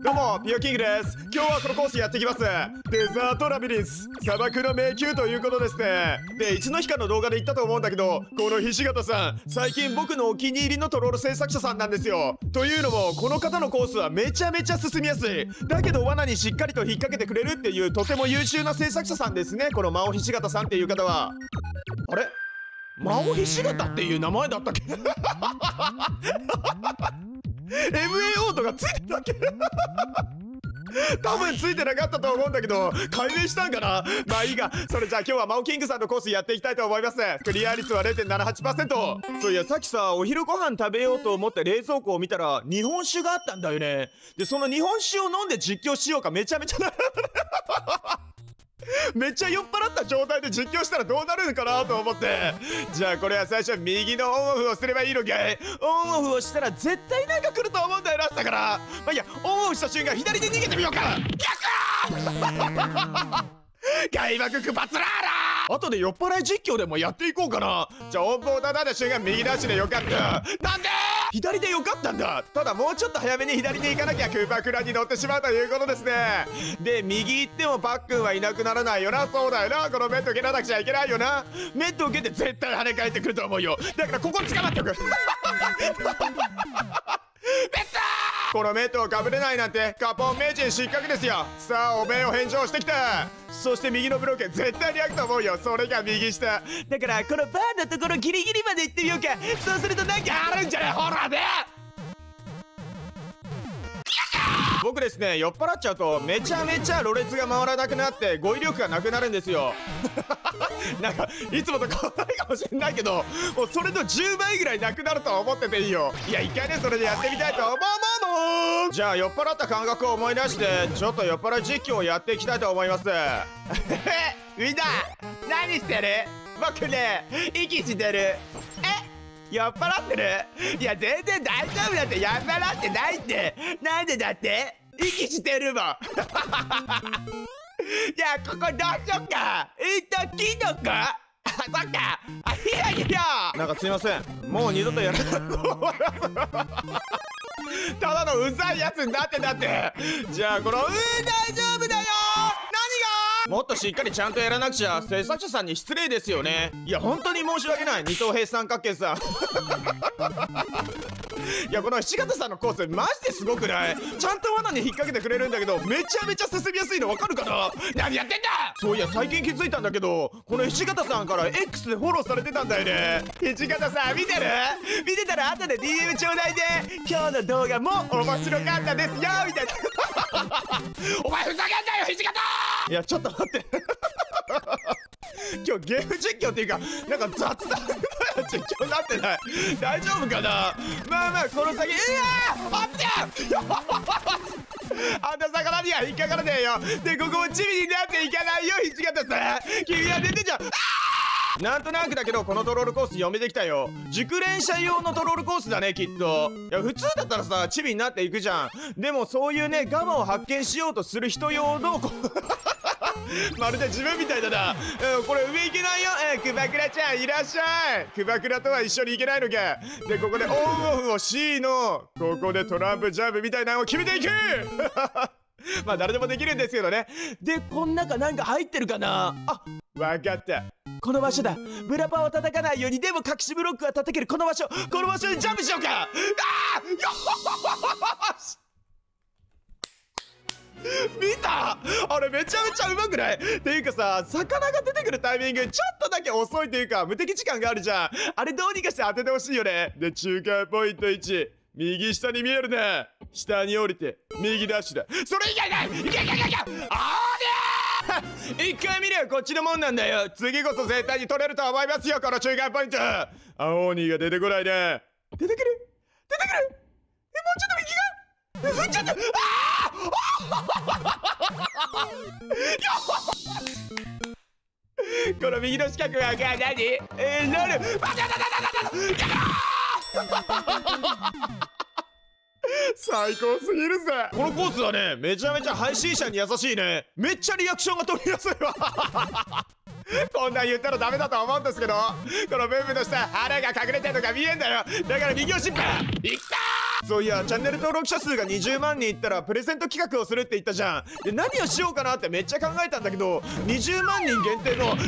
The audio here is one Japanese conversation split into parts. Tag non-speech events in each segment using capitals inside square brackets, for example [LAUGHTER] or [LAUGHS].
どうもピオキングです。今日はこのコースやっていきます。デザートラビリンス。砂漠の迷宮ということですね。で一の日かの動画で言ったと思うんだけどこの菱形さん最近僕のお気に入りのトロール制作者さんなんですよ。というのもこの方のコースはめちゃめちゃ進みやすい。だけど罠にしっかりと引っ掛けてくれるっていうとても優秀な制作者さんですね。この魔王菱形さんっていう方は。あれ？魔王菱形っていう名前だったっけ？[LAUGHS] MAO とかついてたっけ多分ついてなかったと思うんだけど解明したんかな。まあいいがそれじゃあ今日はマオキングさんのコースやっていきたいと思います。クリア率は0.78%そういやさっきさお昼ご飯食べようと思って冷蔵庫を見たら日本酒があったんだよね。でその日本酒を飲んで実況しようかめちゃめちゃな [LAUGHS] めっちゃ酔っ払った状態で実況したらどうなるのかなと思って。じゃあこれは最初右のオンオフをすればいいのかい？オンオフをしたら絶対なんか来ると思うんだよなだから。まあいいやオンオフした瞬間左で逃げてみようか。逆！[LAUGHS] 開幕クパツラーラ後で酔っ払い実況でもやっていこうかな。じゃあオンボーダーだ瞬間右出しでよかった。なんで？左でよかったんだ。ただもうちょっと早めに左で行かなきゃクーパークラに乗ってしまうということですね。で右行ってもパックンはいなくならないよな。そうだよな。このメット受けなくちゃいけないよな。メット受けて絶対跳ね返ってくると思うよ。だからここ捕まっておく。このメットをかぶれないなんてカポン名人失格ですよ。さあおめえを返上してきた。そして右のブロック絶対に開くと思うよ。それが右下。だからこのバーのところギリギリまで行ってみようか。そうするとなんかあるんじゃない？ほらね僕ですね酔っ払っちゃうとめちゃめちゃろれつが回らなくなって語彙力がなくなるんですよ。[LAUGHS] なんかいつもと変わらないかもしれないけどもうそれの10倍ぐらいなくなると思ってていいよ。いや一回ねそれでやってみたいと思うもじゃあ酔っ払った感覚を思い出してちょっと酔っ払い実況をやっていきたいと思います。[LAUGHS] みんな何してる？僕ね息してる。え？酔っ払ってる？いや全然大丈夫だって酔っ払ってないって。なんでだって？息してるもん。[LAUGHS] じゃあここどうしよっか？えっとキノコあそっかあいやいや。なんかすいませんもう二度とやらないただのうざいやつになってたってじゃあこのうん大丈夫だよもっとしっかりちゃんとやらなくちゃ。制作者さんに失礼ですよね。いや本当に申し訳ない。二等兵三角形さ。んいやこの七形さんのコースマジですごくない？ちゃんと罠に引っ掛けてくれるんだけどめちゃめちゃ進みやすいの分かるかな？何やってんだ！そういや最近気づいたんだけどこの七形さんから X でフォローされてたんだよね。七形さん見てる？見てたら後で DM ちょうだいで今日の動画も面白かったですよ！みたいな。お前ふざけんなよ土方いやちょっと待って [LAUGHS] 今日ゲーム実況っていうかなんか雑談実況になってない。大丈夫かな？まあまあこの先いやあって [LAUGHS] あんた魚には引っかからねえよ。でここもチビになっていかないよ土方さん君は出てんじゃん。なんとなくだけどこのトロールコース読めてきたよ。熟練者用のトロールコースだねきっと。いや普通だったらさチビになっていくじゃん。でもそういうねガマを発見しようとする人用の [LAUGHS] まるで自分みたいだな、うん、これ上行けないよ、えー、クバクラちゃんいらっしゃい。クバクラとは一緒に行けないのかでここでオンオフを C のここでトランプジャンプみたいなのを決めていく。[LAUGHS] まあ誰でもできるんですけどね。でこん中なんか入ってるかな。あわかった。この場所だ。ブラパを叩かないようにでも隠しブロックは叩けるこの場所。この場所にジャンプしようか。あーよし見た？あれめちゃめちゃうまくない？っていうかさ魚が出てくるタイミングちょっとだけ遅いっていうか無敵時間があるじゃん。あれどうにかして当ててほしいよね。で中間ポイント1右下に見えるね。下に降りて右ダッシュだ。それ以外ない！いけいけいけいけ！あーね一回見りゃこっちのもんなんだよ。次こそ絶対に取れると思いますよこの中間ポイント。青鬼が出てこないね。出てくる出てくるえもうちょっと右がふっちゃったこの右の四角は何えー、なる最高すぎるぜこのコースはねめちゃめちゃ配信者に優しいねめっちゃリアクションが取りやすいわこんなん言ったらダメだと思うんですけどこのブームの下腹が隠れてるのが見えんだよだから右を失敗いったーそういやチャンネル登録者数が20万人いったらプレゼント企画をするって言ったじゃん。で何をしようかなってめっちゃ考えたんだけど20万人限定の魚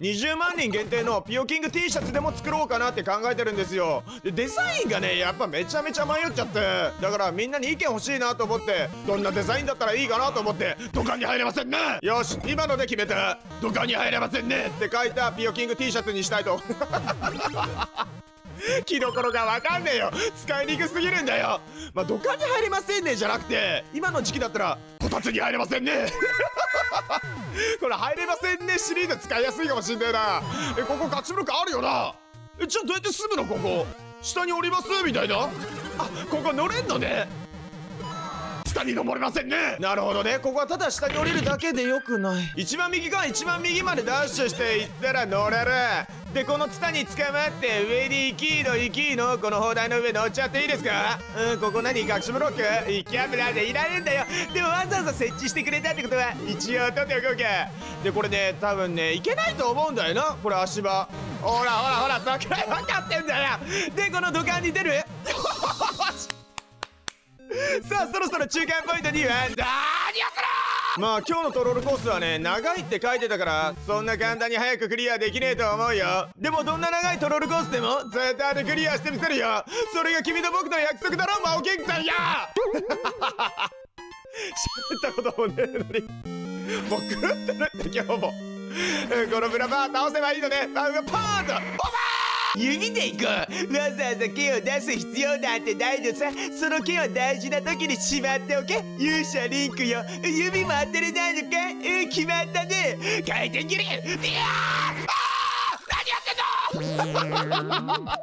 ！20万人限定のピオキング T シャツでも作ろうかなって考えてるんですよ。でデザインがねやっぱめちゃめちゃ迷っちゃってだからみんなに意見欲しいなと思ってどんなデザインだったらいいかなと思って土管に入れませんね！よし今ので決めた土管に入れませんね！って書いたピオキング T シャツにしたいと。[LAUGHS] [LAUGHS] 気どころがわかんねえよ。使いにくすぎるんだよ。まあ土管に入れませんねじゃなくて。今の時期だったらこたつに入れませんね。[LAUGHS] これ入れませんねシリーズ使いやすいかもしんねえな。えここガチブロックあるよな。えじゃあどうやって住むのここ？下に降ります？みたいな。あここ乗れんのね。下に登れませんね。なるほどね。ここはただ下に降りるだけでよくない。一番右か一番右までダッシュしていったら乗れる。でこのツタに捕まって上に行きの行きのこの砲台の上乗っちゃっていいですか？うんここ何隠しブロック？行き油でいられんだよ。でもわざわざ設置してくれたってことは一応取っておこうかでこれね多分ね行けないと思うんだよなこれ足場。ほらほらほらそくらい分かってんだよ。でこの土管に出る？さあそろそろ中間ポイントに。は何をするまあ今日のトロールコースはね長いって書いてたからそんな簡単に早くクリアできねえと思うよ。でもどんな長いトロールコースでも絶対でクリアしてみせるよ。それが君と僕の約束だろ魔王キングさんや喋ったこともねえのに。もう狂ってるって今日も。このブラバー倒せばいいのね。あパーンとオーバー！指で行こう。わざわざ剣を出す必要なんてないのさ。その剣は大事な時にしまっておけ。勇者リンクよ。指も当てれないのか。うん決まったね。回転切りいやー何やってんの？[LAUGHS]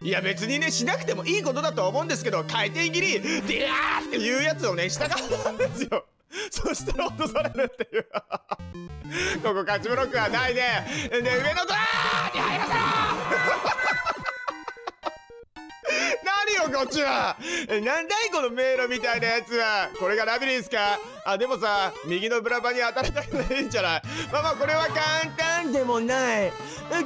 いや別にねしなくてもいいことだと思うんですけど。回転切り。ディアーっていうやつをねしたかったんですよ。そしたら落とされるっていうここ勝ちブロックはないでで上のドアに入らせろ何よこっちは!えなんだいこの迷路みたいなやつは。これがラビリンスか?あでもさ右のブラバに当たりたくないんじゃない?まあまあこれは簡単でもない。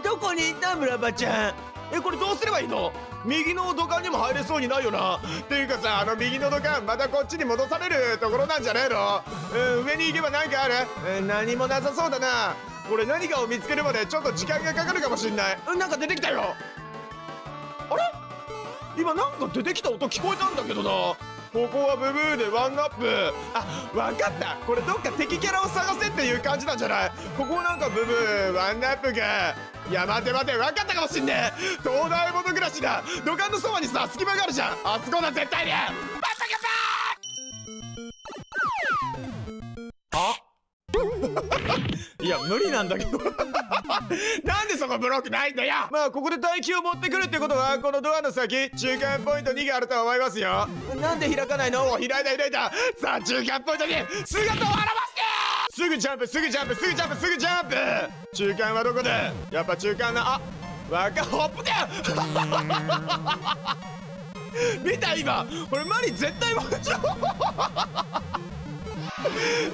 どこにいたブラバちゃん?えこれどうすればいいの？右の土管にも入れそうにないよな。っていうかさあの右の土管またこっちに戻されるところなんじゃねえの、うん、上に行けば何かある、うん、何もなさそうだな。これ何かを見つけるまでちょっと時間がかかるかもしんない。うんなんか出てきたよ。あれ？今なんか出てきた音聞こえたんだけどな。ここはブブーでワンアップ。あわかった。これどっか敵キャラを探せっていう感じなんじゃない？ここなんかブブーワンアップが。いや待て待て分かったかもしんねえ。東大元暮らしだ。土管のそばにさ隙間があるじゃん。あそこだ絶対に。いや無理なんだけど。[LAUGHS] なんでそこブロックないんだよ！まあここで待機を持ってくるってことはこのドアの先中間ポイント2があると思いますよ。なんで開かないの？お開いた開いた。さあ中間ポイントに姿を現してすぐジャンプすぐジャンプすぐジャンプすぐジャンプ！中間はどこだ？やっぱ中間な。あわかホップだよ！[LAUGHS] 見た今これマリ絶対もちろう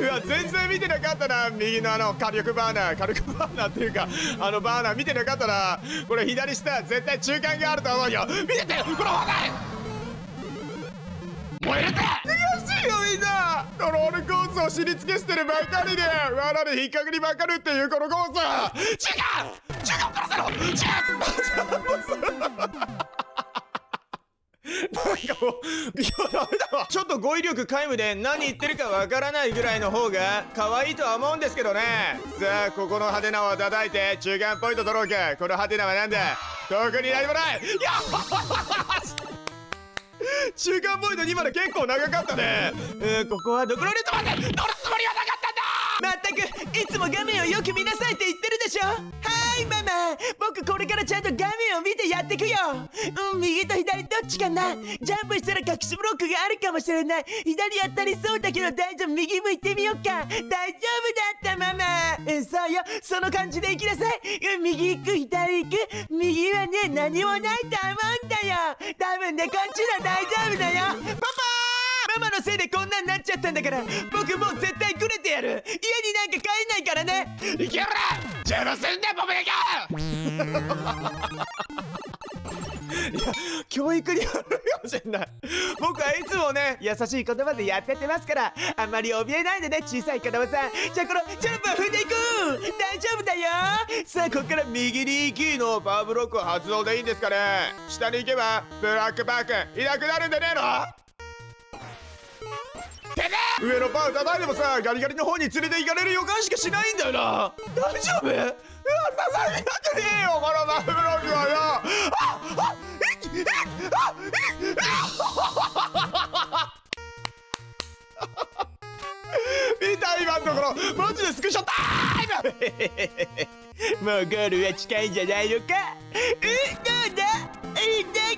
うわ全然見てなかったな。右のあの火力バーナー。火力バーナーっていうかあのバーナー。見てなかったな。これ左下絶対中間があると思うよ。見ててこの話題。燃えるぜ悔しいよみんな。トロールコースを知り尽くしてるばかりで。罠で引っかかりばかるっていうこのコース。中間中間を取らせろ。中間なんかもういやダメだわ。ちょっと語彙力皆無で何言ってるかわからないぐらいの方が可愛いとは思うんですけどね。さあここの派手なを叩いて中間ポイント取ろうかこの派手なはなんだ特に何もないいや中間ポイント2まで結構長かったね。うんここはどこのルートまで乗るつもりはなかったんだ。まったくいつも画面をよく見なさいって言ってるでしょ。はいママ僕これからちゃんと画面を見てやってくよ。うん右と左どっちかな。ジャンプしたら隠しブロックがあるかもしれない。左当たりそうだけど大丈夫。右向いてみようか。大丈夫だったママ。うんそうよ。その感じで行きなさい。うん右行く左行く。右はね何もないと思うんだよ。多分ねこっちの大丈夫だよ。パパママのせいでこんなんなっちゃったんだから。僕もう絶対くれてやる。家になんか帰んないからね。いける邪魔すんだボブいや教育にあるかもしれない僕はいつもね優しい言葉でやってってますからあんまり怯えないでね小さい子供さんじゃあこのチャンプ踏んでいこう大丈夫だよ。さあここから右に行きのパワー。ブロック発動でいいんですかね下に行けばブラックバックいなくなるんでねえの上のパウ叩いてもさガリガリの方に連れて行かれる予感しかしないんだよな。大丈夫？やったさいなくねえよこのパウブロックはよああ見た今のところマジでスクショタイムもうゴールは近いんじゃないのかうだえなん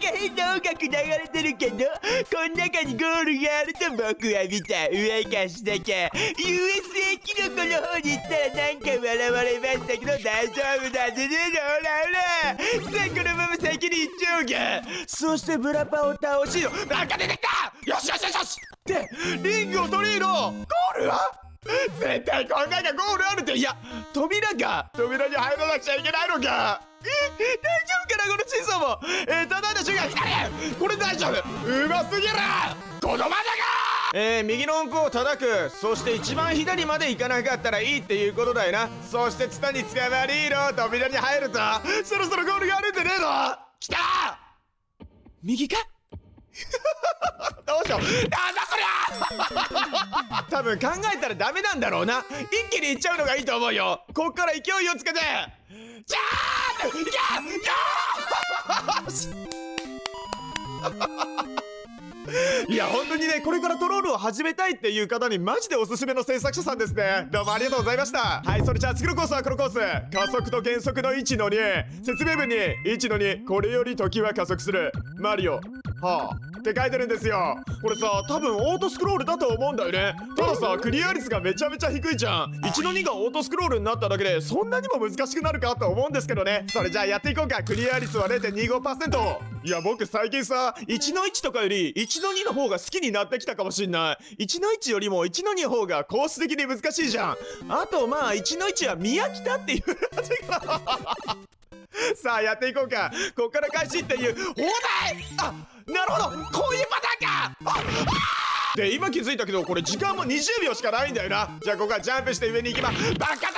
か変な音楽流れてるけどこの中にゴールがあると僕は見た上か下か USA キノコの方に行ったらなんか笑われましたけど大丈夫だぜねほらほら。さあこのまま先に行っちゃおうかそしてブラパを倒しよなんか出てきた。よしよしよし。よしでリングを取り入ろ。ゴールは？絶対こんながゴールあるって。いや扉か扉に入らなくちゃいけないのか。え大丈夫かなこの小さも。えー、叩いた瞬間左これ大丈夫。うますぎる。このままかえー、右の音符を叩く。そして一番左まで行かなかったらいいっていうことだよな。そしてツタに捕まりろ。扉に入ると。そろそろゴールがあるんでねえぞ来た。右か？[LAUGHS] どうしよう。なんだそりゃ。[LAUGHS] 多分考えたらダメなんだろうな。一気にいっちゃうのがいいと思うよ。こっから勢いをつけて。じゃーんいけよいや。本当にねこれからトロールを始めたいっていう方にマジでおすすめの制作者さんですね。どうもありがとうございました。はいそれじゃあ次のコースはこのコース。加速と減速の1の2説明文に。1の2これより時は加速する。マリオ。はあ。って書いてるんですよ。これさ多分オートスクロールだと思うんだよね。たださクリア率がめちゃめちゃ低いじゃん。1の2がオートスクロールになっただけでそんなにも難しくなるかと思うんですけどね。それじゃあやっていこうか。クリア率は0.25%いや僕最近さ1の1とかより1の2の方が好きになってきたかもしんない。1の1よりも1の2の方がコース的に難しいじゃん。あとまあ1の1は宮北っていう感じかさあやっていこうか。こっから開始っていう。放題あなるほど。こういうパターンか。で今気づいたけどこれ時間も20秒しかないんだよな。じゃあここからジャンプして上に行けばバカだね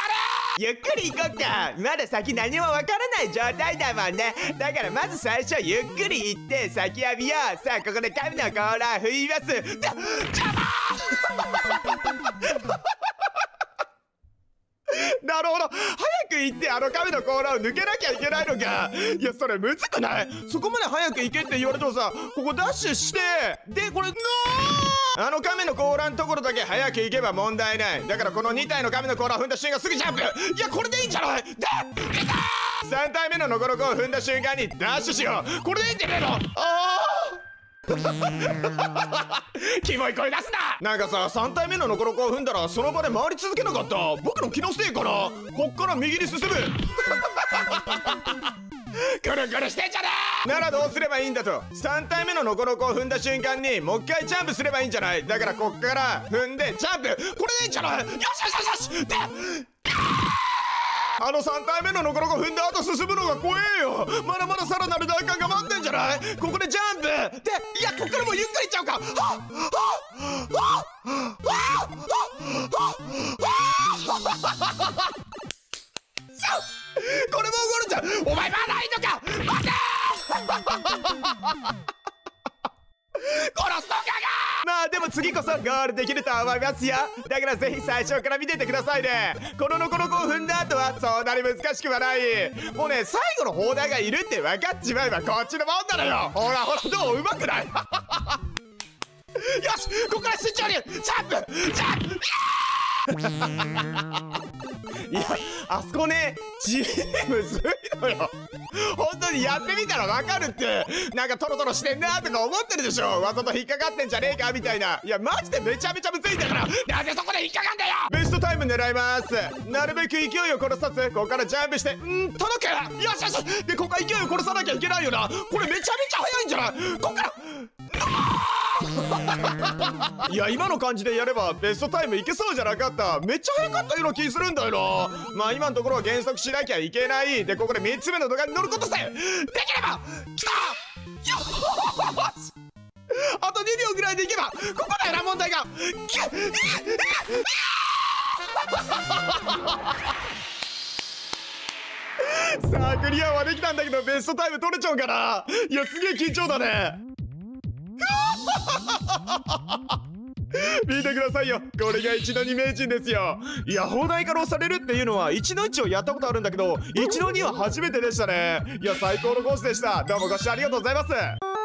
ゆっくり行こうか。まだ先何もわからない状態だもんね。だからまず最初ゆっくり行って先は見よう。さあここで神の甲羅振ります。邪魔なるほど早く行ってあの亀の甲羅を抜けなきゃいけないのか。いやそれむずくない？そこまで早く行けって言われてもさここダッシュしてでこれのあの亀の甲羅のところだけ早く行けば問題ない。だからこの2体の亀の甲羅を踏んだ瞬間すぐジャンプ。いやこれでいいんじゃない？で3体目のノコノコを踏んだ瞬間にダッシュしよう。これでいいんじゃねえの？ああキモい声出すな！なんかさ3体目のノコノコを踏んだらその場で回り続けなかった。僕の気のせいかなこっから右に進む。ぐるぐるしてんじゃねえ！ならどうすればいいんだと。3体目のノコノコを踏んだ瞬間にもう一回ジャンプすればいいんじゃない。だからこっから踏んでジャンプ。これでいいんじゃない？よしよしよしよし！であの3体目のノコノコ踏んだ後進むのが怖えよ。まだまださらなる大関が待ってんじゃない？ここでジャンプ。でいやこっからもうゆっくりいっちゃうか。はっ！はっ！はっ！次こそゴールできると思いますよ。だからぜひ最初から見ててくださいね。このノコノコを踏んだ後はそんなに難しくはない。もうね最後の砲台がいるって分かっちまえばこっちのもんなのよ。ほらほらどう？うまくない？[LAUGHS] よしここから慎重にジャンプジャンプ。いやあそこね地味むずいのよ。本当にやってみたらわかるってなんかトロトロしてんなとか思ってるでしょ。わざと引っかかってんじゃねえかみたいな。いやマジでめちゃめちゃむずいんだから。なんでそこで引っかかんだよ。ベストタイム狙います。なるべく勢いを殺さずここからジャンプしてうん届け。よしよし。でここから勢いを殺さなきゃいけないよな。これめちゃめちゃ速いんじゃない？こっからいや今の感じでやればベストタイムいけそうじゃなかった。めっちゃ早かったような気するんだよな。まあ今のところは減速しなきゃいけない。でここで3つ目の動画に乗ることさえできればきたよし。あと2秒ぐらいでいけばここだよ。な問題がきさあクリアはできたんだけどベストタイム取れちゃうかな。いやすげえ緊張だね。[LAUGHS] 見てくださいよ。これが一の二名人ですよ。いや砲台から押されるっていうのは一の一をやったことあるんだけど一の二は初めてでしたね。いや最高のコースでした。どうもご視聴ありがとうございます。